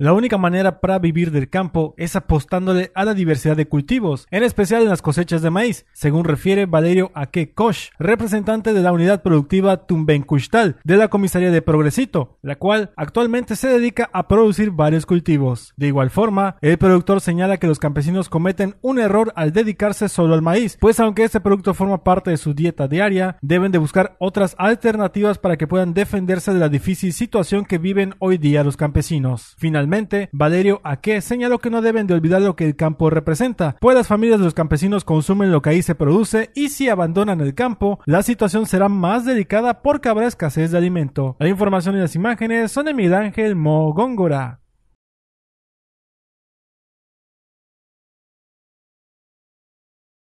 La única manera para vivir del campo es apostándole a la diversidad de cultivos, en especial en las cosechas de maíz, según refiere Valerio Aque Koch, representante de la unidad productiva Tumbencushtal de la comisaría de Progresito, la cual actualmente se dedica a producir varios cultivos. De igual forma, el productor señala que los campesinos cometen un error al dedicarse solo al maíz, pues aunque este producto forma parte de su dieta diaria, deben de buscar otras alternativas para que puedan defenderse de la difícil situación que viven hoy día los campesinos. Valerio Aque señaló que no deben de olvidar lo que el campo representa, pues las familias de los campesinos consumen lo que ahí se produce y si abandonan el campo, la situación será más delicada porque habrá escasez de alimento. La información y las imágenes son de Miguel Ángel Mogóngora.